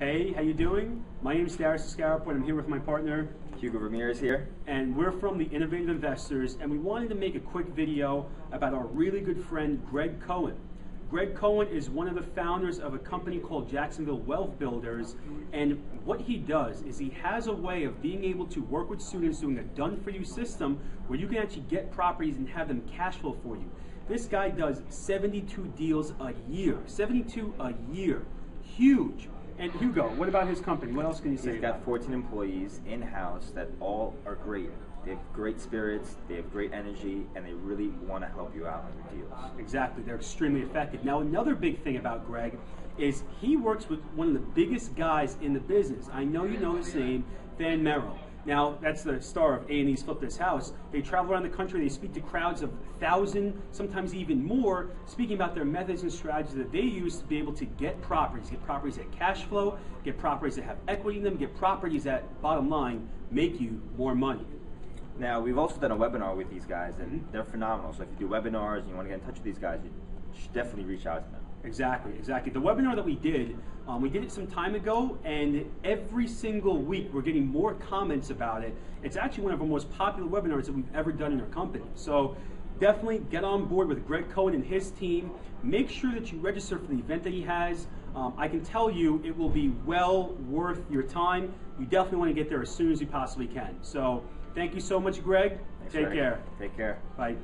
Hey, how you doing? My name is Darius Scaraport. I'm here with my partner, Hugo Ramirez here. and we're from the Innovative Investors, and we wanted to make a quick video about our really good friend, Greg Cohen. Greg Cohen is one of the founders of a company called Jacksonville Wealth Builders, and what he does is he has a way of being able to work with students doing a done-for-you system where you can actually get properties and have them cash flow for you. This guy does 72 deals a year. 72 a year. Huge. And Hugo, what about his company? What else can you say? He's got it? 14 employees in house that all are great. They have great spirits, they have great energy, and they really want to help you out on your deals. Exactly, they're extremely effective. Now, another big thing about Greg is he works with one of the biggest guys in the business. I know you know his name, Than Merrill. Now, that's the star of A&E's Flip This House. They travel around the country, they speak to crowds of 1,000, sometimes even more, speaking about their methods and strategies that they use to be able to get properties, get properties that cash flow, get properties that have equity in them, get properties that, bottom line, make you more money. Now, we've also done a webinar with these guys, and Mhm. they're phenomenal. So if you do webinars and you want to get in touch with these guys, you should definitely reach out to them. Exactly, exactly. The webinar that we did, um, we did it some time ago, and every single week we're getting more comments about it. It's actually one of our most popular webinars that we've ever done in our company. So definitely get on board with Greg Cohen and his team. Make sure that you register for the event that he has. Um, I can tell you it will be well worth your time. You definitely want to get there as soon as you possibly can. So thank you so much, Greg. Thanks, Take Greg. care. Take care. Bye.